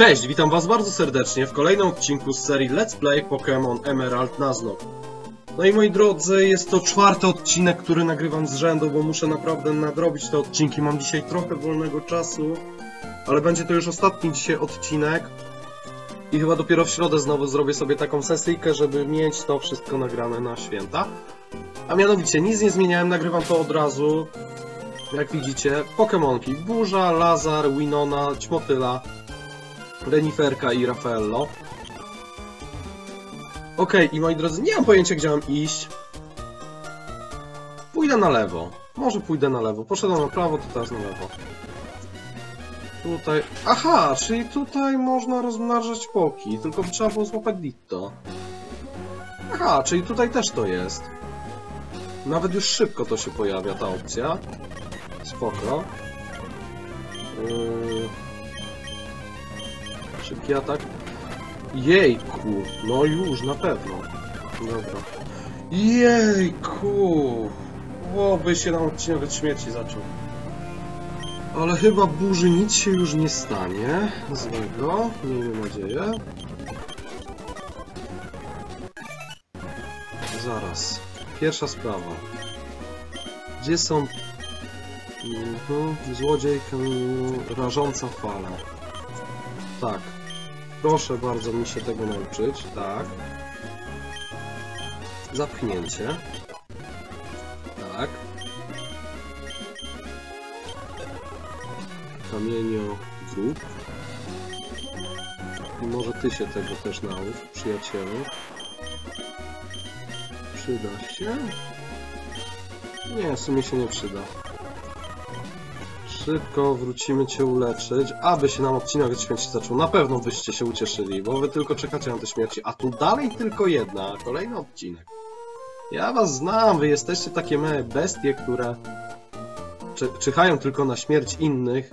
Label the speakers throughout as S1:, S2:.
S1: Cześć, witam was bardzo serdecznie w kolejnym odcinku z serii Let's Play Pokémon Emerald Nuzlocke. No i moi drodzy, jest to czwarty odcinek, który nagrywam z rzędu, bo muszę naprawdę nadrobić te odcinki. Mam dzisiaj trochę wolnego czasu, ale będzie to już ostatni dzisiaj odcinek. I chyba dopiero w środę znowu zrobię sobie taką sesyjkę, żeby mieć to wszystko nagrane na święta. A mianowicie, nic nie zmieniałem, nagrywam to od razu. Jak widzicie, Pokemonki Burza, Lazar, Winona, Ćmotyla, Reniferka i Raffaello. Okej, i moi drodzy, nie mam pojęcia gdzie mam iść. Pójdę na lewo. Może pójdę na lewo. Poszedłem na prawo, to teraz na lewo. Tutaj... Aha, czyli tutaj można rozmnażać poki, tylko by trzeba było złapać Ditto. Aha, czyli tutaj też to jest. Nawet już szybko to się pojawia, ta opcja. Spoko. Yy... Szybki atak. Jejku, no już, na pewno. Dobra. Jejku! O, by się nam odcinek od śmierci zaczął. Ale chyba burzy nic się już nie stanie złego, miejmy nadzieję. Zaraz. Pierwsza sprawa. Gdzie są... Mhm, złodziejka rażąca fala. Tak. Proszę bardzo mi się tego nauczyć. Tak. Zapchnięcie. Tak. Kamienio. I może ty się tego też naucz, przyjacielu. Przyda się? Nie, w sumie się nie przyda. Szybko wrócimy cię uleczyć, aby się nam odcinek od śmierci zaczął. Na pewno byście się ucieszyli, bo wy tylko czekacie na te śmierci, a tu dalej tylko jedna, kolejny odcinek. Ja was znam, wy jesteście takie małe bestie, które czy czyhają tylko na śmierć innych.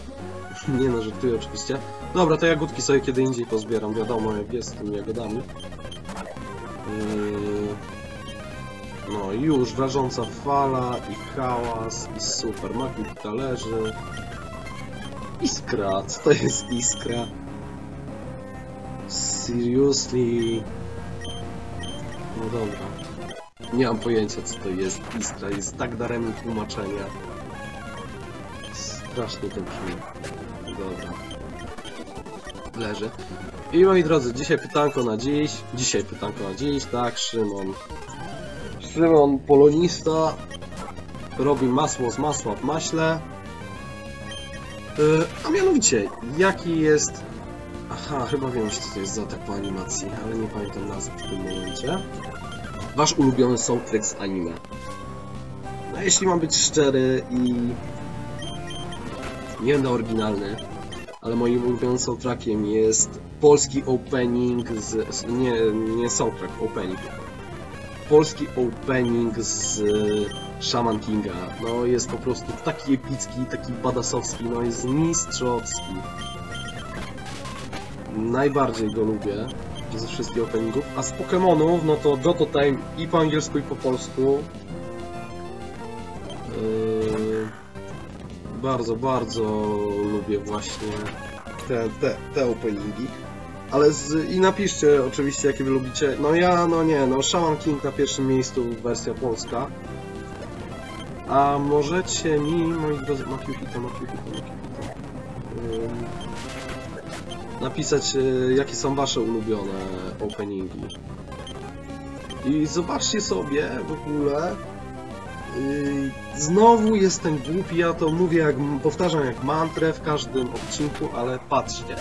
S1: Nie no, żartuję oczywiście. Dobra, to jagódki sobie kiedy indziej pozbieram, wiadomo jak jest z tymi jagodami. Yy... No już, wrażąca fala i hałas i super, magnet talerzy. Iskra, co to jest iskra? Seriously? No dobra. Nie mam pojęcia co to jest iskra, jest tak daremne tłumaczenie. Strasznie to brzmi. Dobra. Leży. I moi drodzy, dzisiaj pytanko na dziś. Dzisiaj pytanko na dziś, tak, Szymon. Szymon Polonista robi masło z masła w maśle. Yy, a mianowicie, jaki jest... Aha, chyba wiem, co to jest za atak po animacji, ale nie pamiętam nazwy w tym momencie. Wasz ulubiony soundtrack z anime. No jeśli mam być szczery i... Nie będę oryginalny, ale moim ulubionym soundtrackiem jest polski opening z nie, nie soundtrack, opening polski opening z Shaman Kinga. No jest po prostu taki epicki, taki badasowski, no jest mistrzowski. Najbardziej go lubię ze wszystkich openingów. A z Pokémonów, no to Johto Time i po angielsku i po polsku. Yy, bardzo, bardzo lubię właśnie te, te, te openingi. Ale z, i napiszcie oczywiście, jakie wy lubicie. No ja, no nie, no Shaman King na pierwszym miejscu, wersja polska. A możecie mi, moi drodzy, Makiuhito, Makiuhito, Makiuhito, ym, napisać, y, jakie są wasze ulubione openingi. I zobaczcie sobie w ogóle, y, znowu jestem głupi, ja to mówię, jak powtarzam jak mantrę w każdym odcinku, ale patrzcie.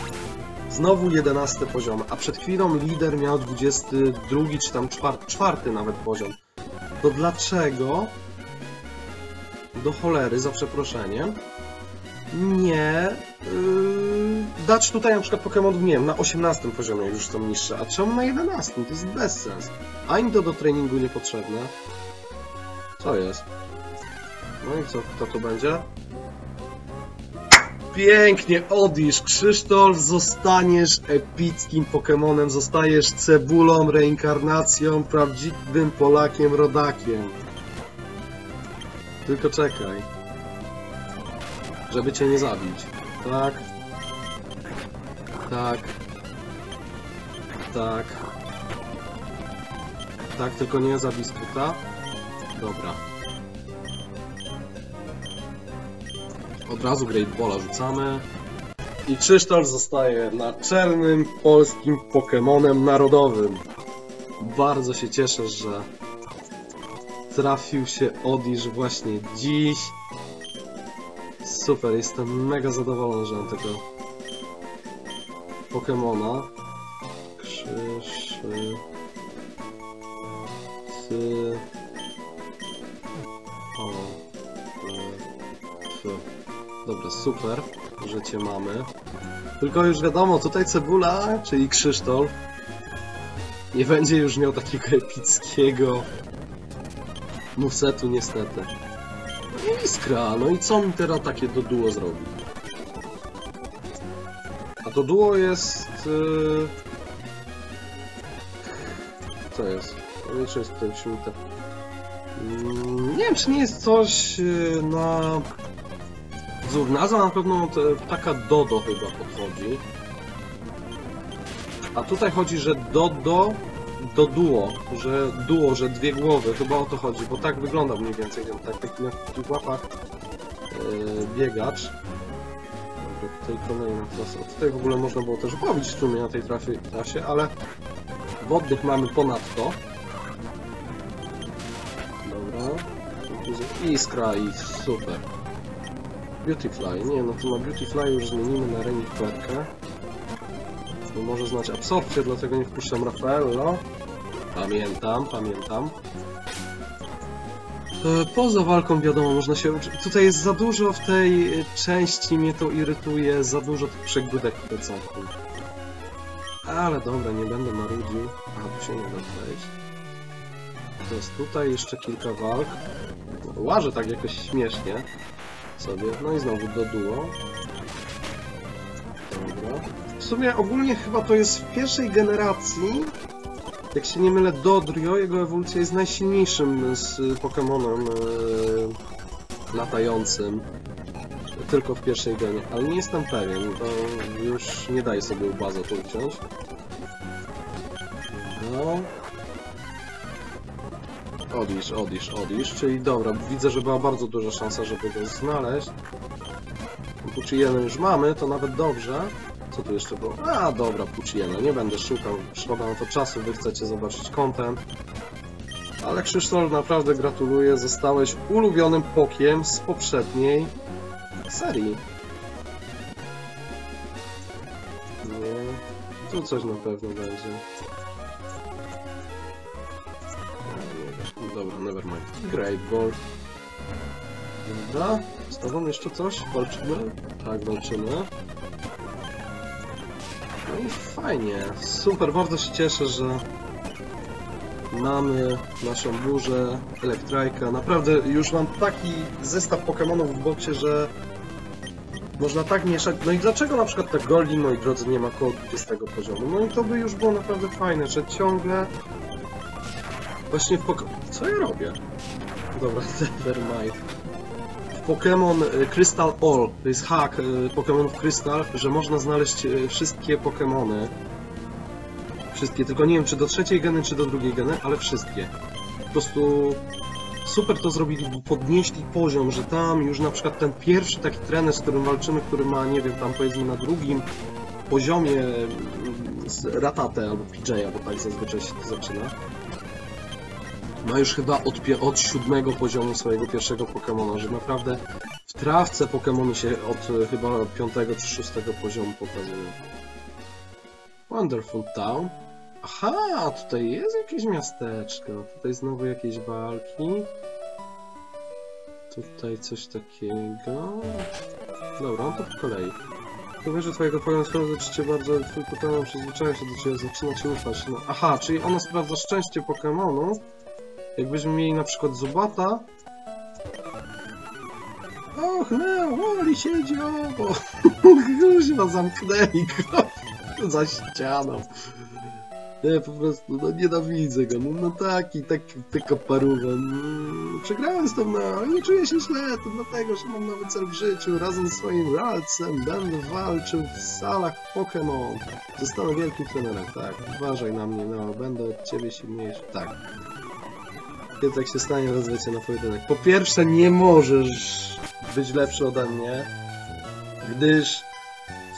S1: Znowu 11 poziom, a przed chwilą lider miał 22 czy tam czwarty, czwarty nawet poziom. To dlaczego do cholery, za przeproszeniem, nie yy, dać tutaj na przykład Pokémonów, nie wiem, na 18 poziomie już są niższe, a czemu na 11? To jest bezsens. Ani to do treningu niepotrzebne. Co jest? No i co, kto to będzie? Pięknie, Odisz, Krzysztof, zostaniesz epickim Pokemonem, zostajesz cebulą, reinkarnacją, prawdziwym Polakiem, rodakiem. Tylko czekaj. Żeby cię nie zabić, tak? Tak. Tak. Tak, tylko nie za biskuta. Dobra. Od razu Great Balla rzucamy. I Krzysztof zostaje naczelnym polskim Pokemonem narodowym. Bardzo się cieszę, że trafił się Odisz właśnie dziś. Super, jestem mega zadowolony, że mam tego Pokemona. Krzyż... Ty... O... F. Dobra, super, że cię mamy. Tylko już wiadomo, tutaj Cebula, czyli Krzysztof, nie będzie już miał takiego epickiego movesetu niestety. No i Iskra, no i co mi teraz takie do duo zrobi? A to duo jest... Yy... Co jest? Nie wiem, czy jest tutaj uśmiechnięte. Mm, Nie wiem, czy nie jest coś yy, na... Nazwa na pewno te, taka Dodo chyba podchodzi. A tutaj chodzi, że Dodo do duo, że duo, że dwie głowy, chyba o to chodzi, bo tak wygląda mniej więcej ten tak, taki na takich łapach yy, biegacz. Dobra, tutaj kolejna trasa. Tutaj w ogóle można było też łowić w sumie na tej trafie, trasie, ale wodnych mamy ponadto. Dobra. Iskra i super. Beautyfly, nie no to na Beautyfly już zmienimy na Reniferkę. To może znać absorpcję, dlatego nie wpuszczam Rafaello. Pamiętam, pamiętam. E, Poza walką wiadomo, można się uczyć. Tutaj jest za dużo w tej części, mnie to irytuje, za dużo tych przegródek w plecaku. Ale dobra, nie będę marudził. Aha, tu się nie da wejść. To jest tutaj jeszcze kilka walk. Łażę tak jakoś śmiesznie sobie. No i znowu do duo. Dobra. W sumie ogólnie chyba to jest w pierwszej generacji, jak się nie mylę, Dodrio, jego ewolucja jest najsilniejszym z Pokemonem e, latającym. Tylko w pierwszej genie, ale nie jestem pewien, to już nie daje sobie bazę tu uciąć. No. Odisz, odisz, odisz, czyli dobra, widzę, że była bardzo duża szansa, żeby go znaleźć. Pucciello już mamy, to nawet dobrze. Co tu jeszcze było? A, dobra, Pucciello, nie będę szukał, szkoda na to czasu, wy chcecie zobaczyć content. Ale Krzysztof, naprawdę gratuluję, zostałeś ulubionym pokiem z poprzedniej serii. Nie, tu coś na pewno będzie. Dobra, nevermind. Great Ball. Dobra, tobą jeszcze coś? Walczymy? Tak, walczymy. No i fajnie, super, bardzo się cieszę, że mamy naszą burzę, Elektrajka. Naprawdę już mam taki zestaw Pokemonów w bocie, że można tak mieszać. No i dlaczego na przykład ta Goldie, moi drodzy, nie ma koło 20 poziomu? No i to by już było naprawdę fajne, że ciągle właśnie w Pok... Co ja robię? Dobra, nevermind. W Pokémon y, Crystal All, to jest hack y, Pokémonów Crystal, że można znaleźć y, wszystkie Pokémony. Wszystkie, tylko nie wiem czy do trzeciej geny, czy do drugiej geny, ale wszystkie. Po prostu super to zrobili, bo podnieśli poziom, że tam już na przykład ten pierwszy taki trener, z którym walczymy, który ma, nie wiem, tam powiedzmy na drugim poziomie z Ratatę albo PJ'a, bo tak zazwyczaj się to zaczyna. Ma już chyba od, od siódmego poziomu swojego pierwszego Pokemona, że naprawdę w trawce Pokemony się od e, chyba piątego czy szóstego poziomu pokazują. Wonderful Town. Aha, tutaj jest jakieś miasteczko. Tutaj znowu jakieś walki. Tutaj coś takiego. Dobra, no to po kolei. Że twojego Pokemon sprawdza, czy cię bardzo twój Pokemon przyzwyczaja się do ciebie, zaczyna ci ufać. No, aha, czyli ona sprawdza szczęście Pokemonu. Jakbyśmy mieli na przykład Zubata. Och, no, Woli siedzi obok. Kuźwa, zamknęli go za ścianą. Nie, po prostu, no nienawidzę go, no, no taki, taki, taka paruwa. No, przegrałem z tą, no, nie czuję się źle, to dlatego, że mam nowy cel w życiu. Razem z swoim Ralcem będę walczył w salach Pokémon. Zostanę wielkim trenerem, tak. Uważaj na mnie, no, będę od ciebie silniejszy, tak. Tak się stanie, cię na pojedynek. Po pierwsze, nie możesz być lepszy ode mnie, gdyż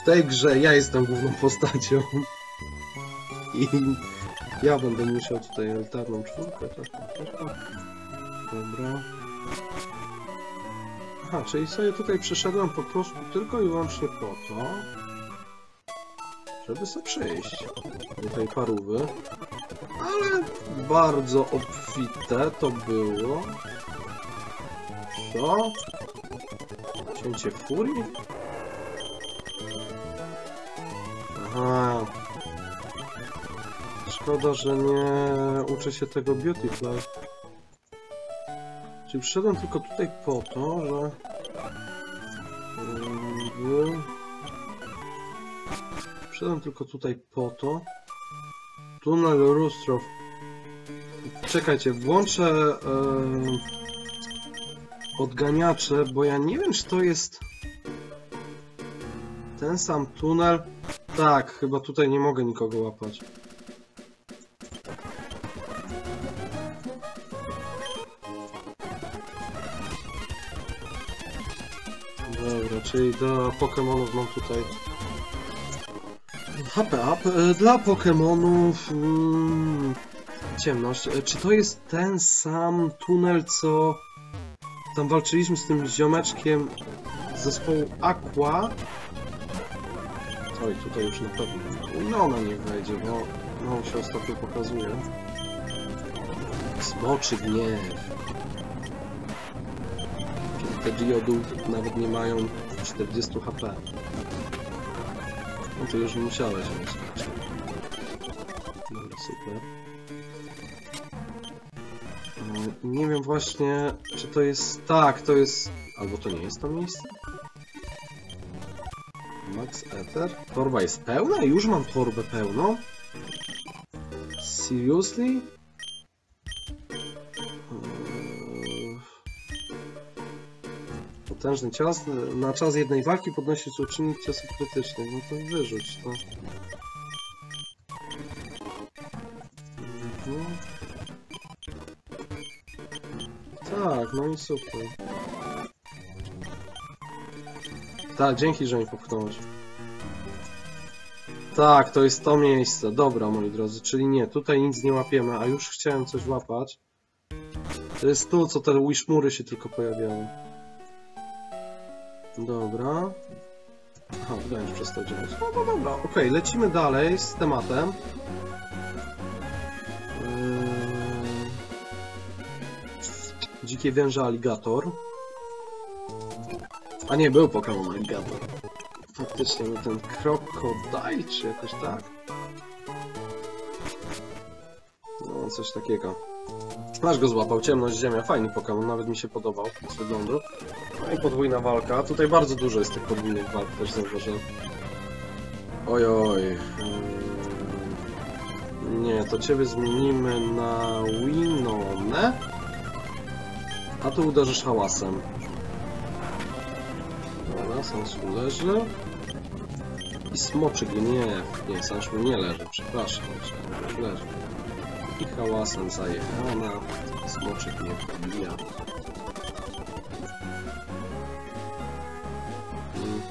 S1: w tej grze ja jestem główną postacią. I ja będę musiał tutaj altarną czwórkę. tak, tak, tak. Dobra. Aha, czyli sobie tutaj przyszedłem po prostu tylko i wyłącznie po to, żeby sobie przyjść do tej parówy. Ale bardzo obfite to było. Co? Cięcie furii? Aha. Szkoda, że nie uczę się tego Beautyfly. Czyli przyszedłem tylko tutaj po to, że... Yy, Przyszedłem tylko tutaj po to. Tunel Rustrow. Czekajcie, włączę yy, odganiacze, bo ja nie wiem, czy to jest ten sam tunel. Tak, chyba tutaj nie mogę nikogo łapać. Dobra, czyli dla Pokemonów mam tutaj HP up. E, Dla Pokemonów mm, ciemność. E, Czy to jest ten sam tunel, co tam walczyliśmy z tym ziomeczkiem z zespołu Aqua? Oj, tutaj już na pewno. No ona niech wejdzie, bo no on się ostatnio pokazuje. Smoczy gniew. Te diodu nawet nie mają 40 HP. No to już musiałeś mieć. Dobra, super. E, Nie wiem właśnie, czy to jest... Tak, to jest... Albo to nie jest to miejsce? Max Ether? Torba jest pełna? Już mam torbę pełną? Seriously? Potężny cios. Na czas jednej walki podnosi współczynnik ciosu krytycznych. No to wyrzuć to. Mhm. Tak, no i super. Tak, dzięki, że mi popchnąłeś. Tak, to jest to miejsce. Dobra, moi drodzy, czyli nie, tutaj nic nie łapiemy, a już chciałem coś łapać. To jest tu, co te wishmury się tylko pojawiały. Dobra. Aha, że przestał działać. No to dobra, okej, lecimy dalej z tematem. Yy... Dzikie węże aligator. A nie, był Pokémon aligator. Faktycznie, no ten krokodil, czy jakoś tak? No, coś takiego. Aż go złapał, ciemność ziemia, fajny Pokémon, nawet mi się podobał z wyglądu. No i podwójna walka, tutaj bardzo dużo jest tych podwójnych walk, też zauważyłem. Oj, oj. Ym, Nie, to ciebie zmienimy na Winonę. A tu uderzysz hałasem. Dobra, Sanshu leży. I smoczy gniew. Nie, Sanshu nie leży, przepraszam. leży. I hałasem zajechana. Smoczy gniew pobija.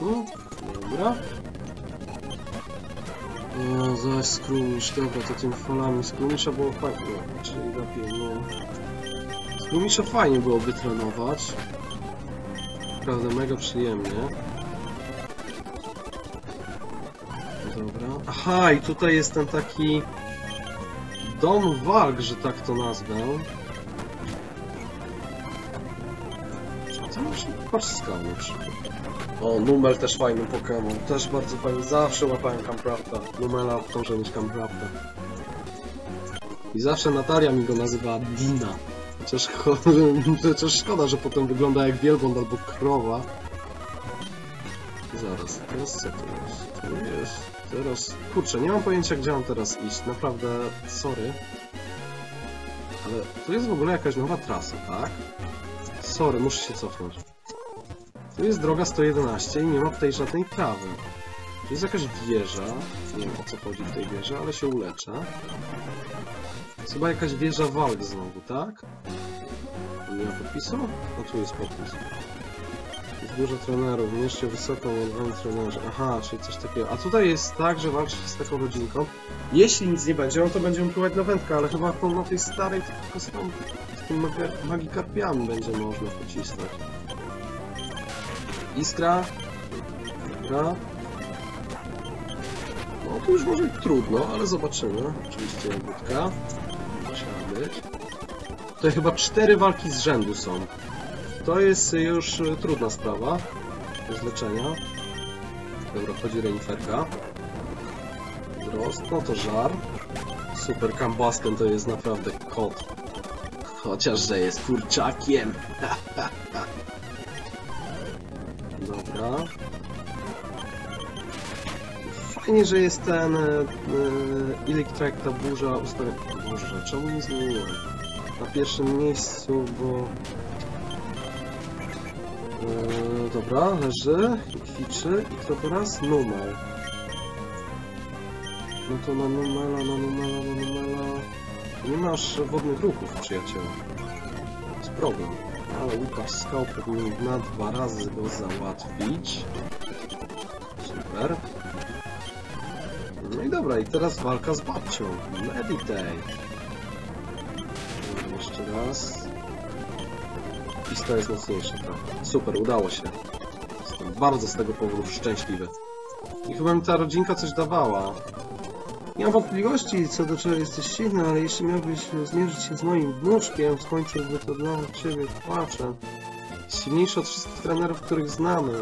S1: Mhm, dobra. No, zaś skrumisz, dobra, to tym falami skrumisza było fajnie, no, czyli lepiej nie. Skrumisza fajnie było wytrenować. Naprawdę mega przyjemnie. Dobra. Aha, i tutaj jest ten taki dom walk, że tak to nazwę. Co patrz skał na przykład. O, Numel też fajny Pokémon, też bardzo fajny. Zawsze łapałem Camprapta. Numela może mieć Camprapta. I zawsze Natalia mi go nazywała Dina. Chociaż, cho- chociaż szkoda, że potem wygląda jak wielbłąd albo krowa. Zaraz, teraz co to jest? To jest... Teraz, kurczę, nie mam pojęcia gdzie mam teraz iść, naprawdę, sorry. Ale tu jest w ogóle jakaś nowa trasa, tak? Sorry, muszę się cofnąć. Tu jest droga 111 i nie ma tutaj żadnej trawy. Tu jest jakaś wieża, nie wiem o co chodzi w tej wieży, ale się uleczę. Jest chyba jakaś wieża walk znowu, tak? Nie ma podpisu? No tu jest podpis. Jest dużo trenerów, mieście wysoko, modlani trenerzy. Aha, czyli coś takiego. A tutaj jest tak, że walczy się z taką rodzinką. Jeśli nic nie będzie, no to będziemy próbować na wędkę, ale chyba tą na tej starej tylko z, tą, z magikarpiami będzie można pocisnąć. Iskra. Dobra. No to już może być trudno, ale zobaczymy. Oczywiście jagódka. Musiała być. Tutaj chyba cztery walki z rzędu są. To jest już y, trudna sprawa. Z leczenia. Dobra, wchodzi reniferka. Wzrost, no to żar. Super Kambasken to jest naprawdę kot. Chociaż, że jest kurczakiem. Dobra. Fajnie, że jest ten e, e, Electric ta burza ustawiona. Boże, czemu nie zmieniłem? Na pierwszym miejscu, bo... E, dobra, leży, kwiczy i kto teraz? Numer. No to na numela, na numela, na numela... Nie masz wodnych ruchów, przyjacielu. To jest problem. Ale Łukasz Skał powinien na dwa razy go załatwić. Super. No i dobra, i teraz walka z babcią. Meditate. Jeszcze raz. Iska jest mocniejsza, tak. Super, udało się. Jestem bardzo z tego powodu szczęśliwy. I chyba mi ta rodzinka coś dawała. Nie mam wątpliwości, co do czego jesteś silny, ale jeśli miałbyś zmierzyć się z moim wnuczkiem, skończyłby to dla ciebie płaczem. Silniejszy od wszystkich trenerów, których znamy.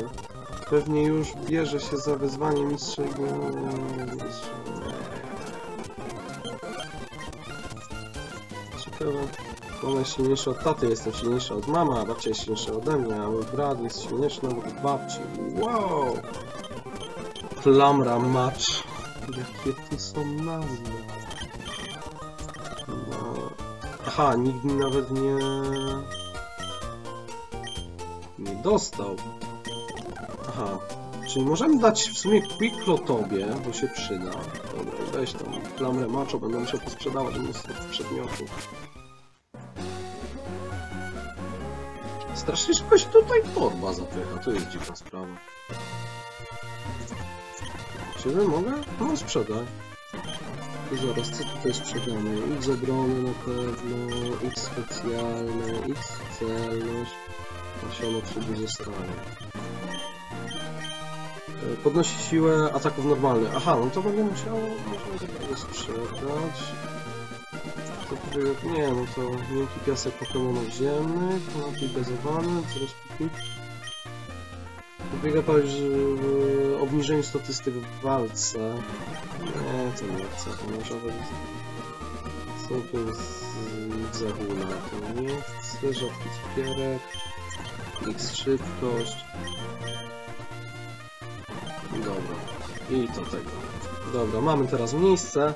S1: Pewnie już bierze się za wyzwanie mistrza i Ciekawe. Ona jest silniejsza od taty, jestem silniejsza od mama, a babcia jest silniejsza ode mnie, a mój brat jest silniejszy od babci. Wow! Klamra match. Jakie tu są nazwy? No... Aha, nikt mi nawet nie... Nie dostał. Aha. Czyli możemy dać w sumie quicklo tobie, bo się przyda. Dobra, weź tam klamrę maczo, będę musiał posprzedawać mnóstwo przedmiotów. Strasznie szybko się tutaj torba zapycha, to jest dziwna sprawa. Ja mogę? No sprzedaj. I zaraz, co tutaj sprzedamy? X obrony na pewno, X specjalne, X celność, nasiono przedłużestanie. E, Podnosi siłę ataków normalnych. Aha, no to będę musiał, możemy tego sprzedać. To, nie, no to miękki piasek Pokemonów ziemnych, napój gazowany, coraz kupi. Pobiega paść w obniżeniu statystyk w walce. Nie, to nie chcę, to może być... Jest zaguna? To nie chcę, rzadki cukierek. X szybkość. Dobra. I to tego. Dobra, mamy teraz miejsce.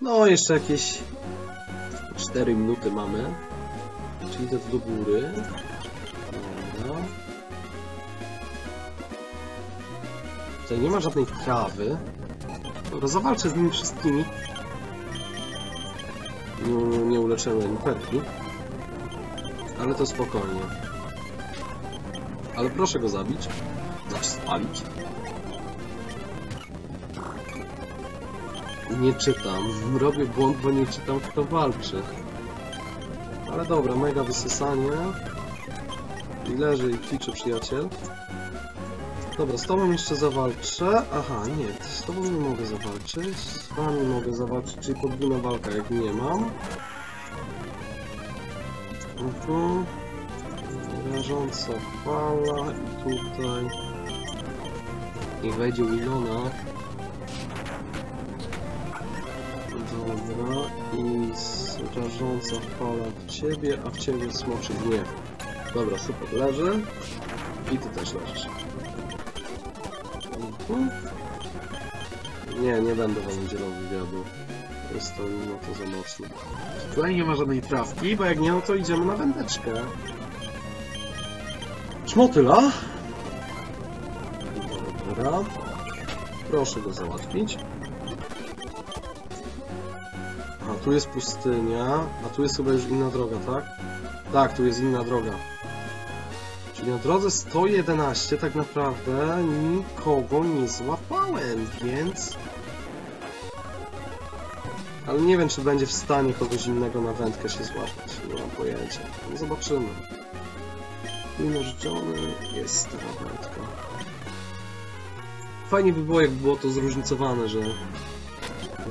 S1: No, jeszcze jakieś 4 minuty mamy. Czyli idę do góry. Tutaj nie ma żadnej trawy. Dobra, zawalczę z nimi wszystkimi. Nie, nie uleczyłem reniferki. Ale to spokojnie. Ale proszę go zabić. Znaczy spalić. Nie czytam. Robię błąd, bo nie czytam kto walczy. Ale dobra, mega wysysanie. I leży i kwiczy przyjaciel. Dobra, z tobą jeszcze zawalczę. Aha, nie, z tobą nie mogę zawalczyć. Z wami mogę zawalczyć, czyli podwójna walka, jak nie mam. Mhm. Rażąca fala i tutaj... Niech wejdzie Wilona. Dobra, i rażąca fala w ciebie, a w ciebie smoczy gniew. Dobra, super, leży. I ty też leżysz. Mhm. Nie, nie będę wam udzielał wywiadu. Jest to, no to za mocno. Tutaj nie ma żadnej trawki, bo jak nie, no to idziemy na wędeczkę. Szmotyla. Dobra. Proszę go załatwić. A tu jest pustynia, a tu jest chyba już inna droga, tak? Tak, tu jest inna droga. Czyli na drodze 111 tak naprawdę nikogo nie złapałem, więc... Ale nie wiem, czy będzie w stanie kogoś innego na wędkę się złapać. Nie mam pojęcia. No zobaczymy. Narzeczony jest ta wędka. Fajnie by było, jakby było to zróżnicowane, że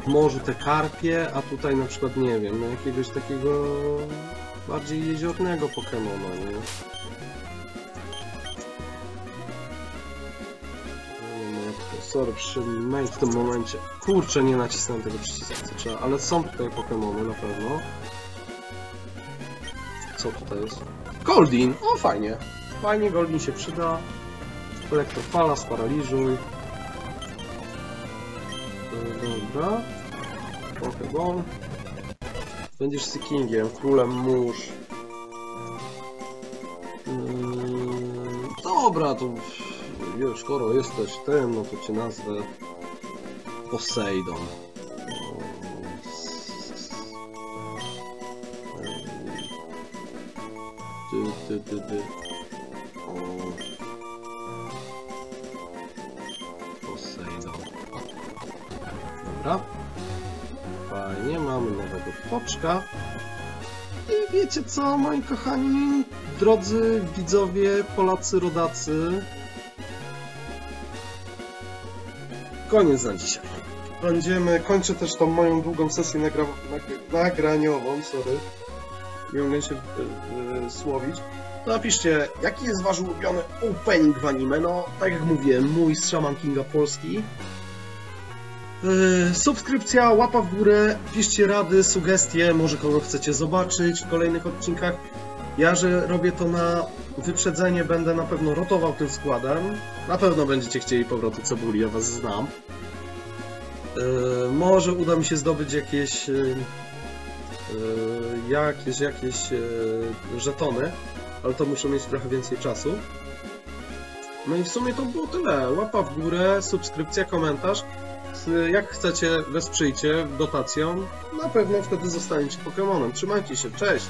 S1: w morzu te karpie, a tutaj na przykład, nie wiem, no jakiegoś takiego bardziej jeziornego Pokemona, nie? Sorry, mi mail w tym momencie. Kurczę, nie nacisnąłem tego przycisku, co trzeba, ale są tutaj Pokemony na pewno. Co tutaj jest? Goldin! O, fajnie. Fajnie, Goldin się przyda. Elektrofala, sparaliżuj. Dobra. Pokeball. Będziesz Seekingiem, królem mórz. Mm, Dobra, to już skoro jesteś tym, no to cię nazwę Poseidon. Ty, ty, ty, ty. Poseidon. Dobra. Fajnie, mamy nowego poczka. I wiecie co, moi kochani, drodzy widzowie, Polacy, rodacy. Koniec na dzisiaj. Będziemy, kończę też tą moją długą sesję nagra, nag, nagraniową, sorry. Nie mogę się y, y, słowić. Napiszcie, jaki jest wasz ulubiony opening w anime? No, tak jak mówiłem, mój z Shaman Kinga Polski. Yy, subskrypcja, łapa w górę, piszcie rady, sugestie, może kogo chcecie zobaczyć w kolejnych odcinkach. Ja, że robię to na wyprzedzenie, będę na pewno rotował tym składem. Na pewno będziecie chcieli powrotu cebuli, ja was znam. Yy, może uda mi się zdobyć jakieś yy, jakieś, jakieś yy, żetony, ale to muszę mieć trochę więcej czasu. No i w sumie to było tyle. Łapa w górę, subskrypcja, komentarz. Jak chcecie, wesprzyjcie dotacją. Na pewno wtedy zostaniecie Pokemonem. Trzymajcie się, cześć!